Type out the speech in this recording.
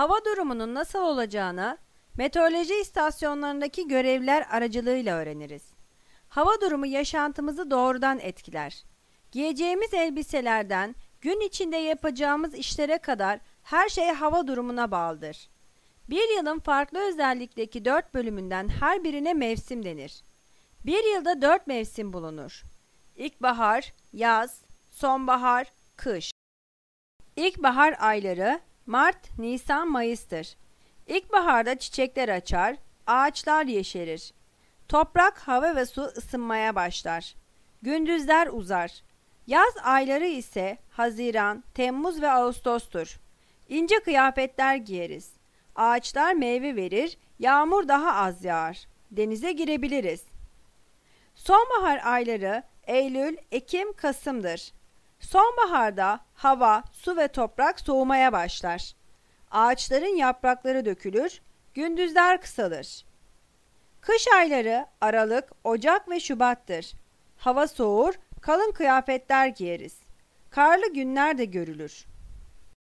hava durumunun nasıl olacağını meteoroloji istasyonlarındaki görevliler aracılığıyla öğreniriz. Hava durumu yaşantımızı doğrudan etkiler. Giyeceğimiz elbiselerden gün içinde yapacağımız işlere kadar her şey hava durumuna bağlıdır. Bir yılın farklı özellikteki dört bölümünden her birine mevsim denir. Bir yılda dört mevsim bulunur. İlkbahar, yaz, sonbahar, kış. İlkbahar ayları Mart, Nisan, Mayıs'tır. İlkbaharda çiçekler açar, ağaçlar yeşerir. Toprak, hava ve su ısınmaya başlar. Gündüzler uzar. Yaz ayları ise Haziran, Temmuz ve Ağustos'tur. İnce kıyafetler giyeriz. Ağaçlar meyve verir, yağmur daha az yağar. Denize girebiliriz. Sonbahar ayları Eylül, Ekim, Kasım'dır. Sonbaharda hava, su ve toprak soğumaya başlar. Ağaçların yaprakları dökülür, gündüzler kısalır. Kış ayları Aralık, Ocak ve Şubat'tır. Hava soğur, kalın kıyafetler giyeriz. Karlı günler de görülür.